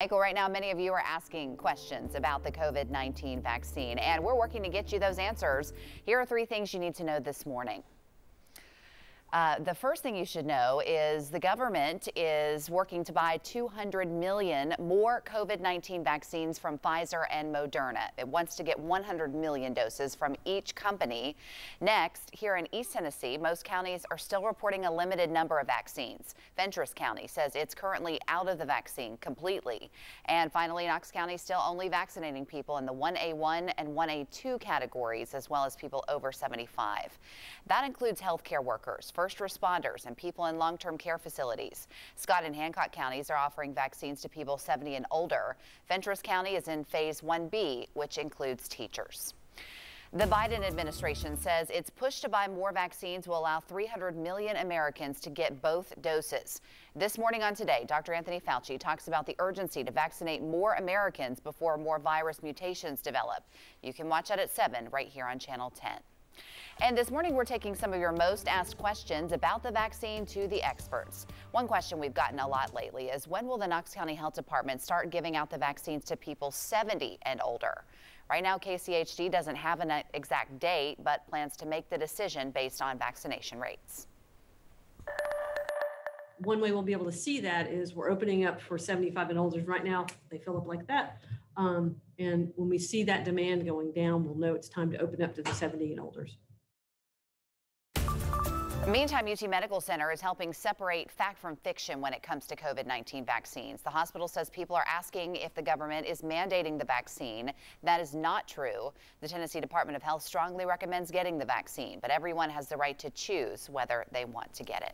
Michael, right now, many of you are asking questions about the COVID 19 vaccine, and we're working to get you those answers. Here are three things you need to know this morning. Uh, the first thing you should know is the government is working to buy 200 million more COVID-19 vaccines from Pfizer and Moderna. It wants to get 100 million doses from each company. Next, here in East Tennessee, most counties are still reporting a limited number of vaccines. Fentress County says it's currently out of the vaccine completely. And finally, Knox County is still only vaccinating people in the 1A1 and 1A2 categories, as well as people over 75. That includes healthcare workers first responders, and people in long-term care facilities. Scott and Hancock counties are offering vaccines to people 70 and older. Fentress County is in phase 1B, which includes teachers. The Biden administration says its push to buy more vaccines will allow 300 million Americans to get both doses. This morning on Today, Dr. Anthony Fauci talks about the urgency to vaccinate more Americans before more virus mutations develop. You can watch that at 7 right here on Channel 10. And this morning, we're taking some of your most asked questions about the vaccine to the experts. One question we've gotten a lot lately is when will the Knox County Health Department start giving out the vaccines to people 70 and older? Right now, KCHD doesn't have an exact date, but plans to make the decision based on vaccination rates. One way we'll be able to see that is we're opening up for 75 and older. Right now, they fill up like that. Um, and when we see that demand going down, we'll know it's time to open up to the 70 and olders. Meantime, UT Medical Center is helping separate fact from fiction when it comes to COVID-19 vaccines. The hospital says people are asking if the government is mandating the vaccine. That is not true. The Tennessee Department of Health strongly recommends getting the vaccine, but everyone has the right to choose whether they want to get it.